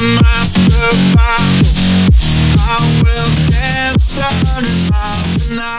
my survival. I will dance hundred miles tonight.